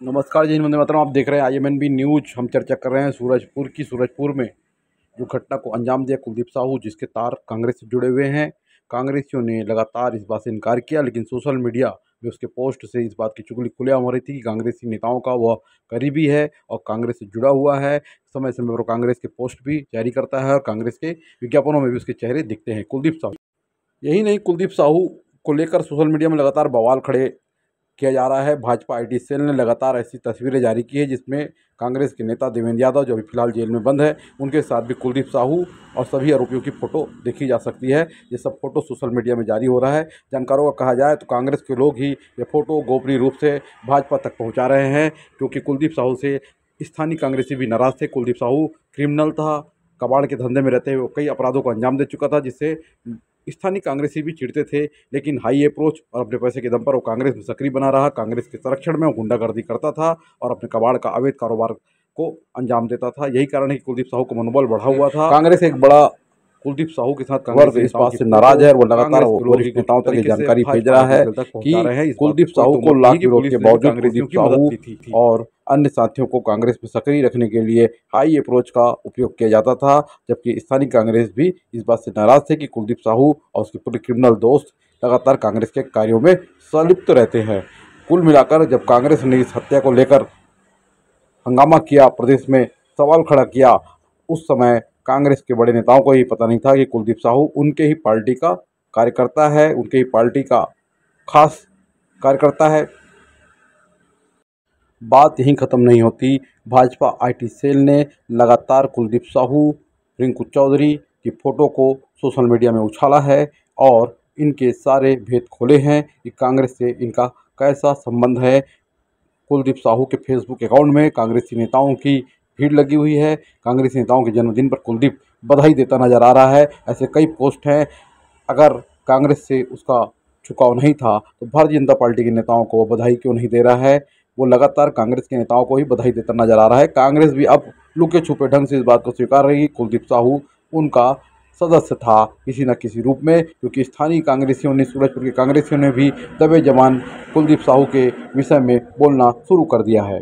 नमस्कार जी मंदिर मतलब आप देख रहे हैं I M N B news. हम चर्चा कर रहे हैं सूरजपुर की सूरजपुर में जो घटना को अंजाम दिया कुलदीप साहू, जिसके तार कांग्रेस से जुड़े हुए हैं। कांग्रेसियों ने लगातार इस बात से इनकार किया, लेकिन सोशल मीडिया में उसके पोस्ट से इस बात की चुगली खुलेआम हो रही थी कि कांग्रेसी नेताओं का वह करीबी है और कांग्रेस से जुड़ा हुआ है। समय समय पर कांग्रेस के पोस्ट भी जारी करता है और कांग्रेस के विज्ञापनों में भी उसके चेहरे दिखते हैं कुलदीप साहू। यही नहीं, कुलदीप साहू को लेकर सोशल मीडिया में लगातार बवाल खड़े किया जा रहा है। भाजपा आईटी सेल ने लगातार ऐसी तस्वीरें जारी की है, जिसमें कांग्रेस के नेता देवेंद्र यादव, जो अभी फ़िलहाल जेल में बंद है, उनके साथ भी कुलदीप साहू और सभी आरोपियों की फ़ोटो देखी जा सकती है। ये सब फ़ोटो सोशल मीडिया में जारी हो रहा है। जानकारों का कहा जाए तो कांग्रेस के लोग ही ये फ़ोटो गोपनीय रूप से भाजपा तक पहुँचा रहे हैं, क्योंकि कुलदीप साहू से स्थानीय कांग्रेसी भी नाराज़ थे। कुलदीप साहू क्रिमिनल था, कबाड़ के धंधे में रहते हुए कई अपराधों को अंजाम दे चुका था, जिससे स्थानीय कांग्रेसी भी चिढ़ते थे, लेकिन हाई अप्रोच और अपने पैसे के दम पर वो कांग्रेस में सक्रिय बना रहा, कांग्रेस के संरक्षण में वो गुंडागर्दी करता था और अपने कबाड़ का अवैध कारोबार को अंजाम देता था। यही कारण है कि कुलदीप साहू का मनोबल बढ़ा हुआ था। कांग्रेस एक बड़ा कुलदीप साहू के साथ कांग्रेस इस बात से नाराज़ है वो लगातार वरिष्ठ नेताओं तक जानकारी भेज रहा है कि कुलदीप साहू को लाख विरोध के बावजूद कुलदीप साहू और अन्य साथियों को कांग्रेस में सक्रिय रखने के लिए हाई अप्रोच का उपयोग किया जाता था जबकि स्थानीय कांग्रेस भी इस बात से नाराज़ थे कि कुलदीप साहू और उसके पूरे क्रिमिनल दोस्त लगातार कांग्रेस के कार्यों में संलिप्त रहते हैं। कुल मिलाकर जब कांग्रेस ने इस हत्या को लेकर हंगामा किया प्रदेश में सवाल खड़ा किया उस समय कांग्रेस के बड़े नेताओं को ये पता नहीं था कि कुलदीप साहू उनके ही पार्टी का कार्यकर्ता है, उनके ही पार्टी का खास कार्यकर्ता है। बात यहीं ख़त्म नहीं होती। भाजपा आईटी सेल ने लगातार कुलदीप साहू, रिंकू चौधरी की फ़ोटो को सोशल मीडिया में उछाला है और इनके सारे भेद खोले हैं कि कांग्रेस से इनका कैसा संबंध है। कुलदीप साहू के फेसबुक अकाउंट में कांग्रेसी नेताओं की भीड़ लगी हुई है। कांग्रेस नेताओं के जन्मदिन पर कुलदीप बधाई देता नज़र आ रहा है। ऐसे कई पोस्ट हैं। अगर कांग्रेस से उसका झुकाव नहीं था तो भारतीय जनता पार्टी के नेताओं को वो बधाई क्यों नहीं दे रहा है? वो लगातार कांग्रेस के नेताओं को ही बधाई देता नज़र आ रहा है। कांग्रेस भी अब लुके छुपे ढंग से इस बात को स्वीकार रही कुलदीप साहू उनका सदस्य था किसी न किसी रूप में, क्योंकि स्थानीय कांग्रेसियों ने, सूरजपुर के कांग्रेसियों ने भी दबे जवान कुलदीप साहू के विषय में बोलना शुरू कर दिया है।